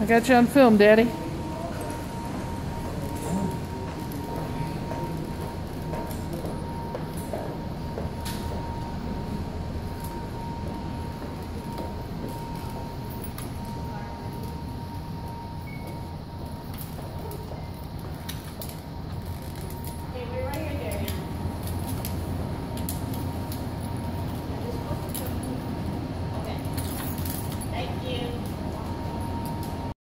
I got you on film, Daddy.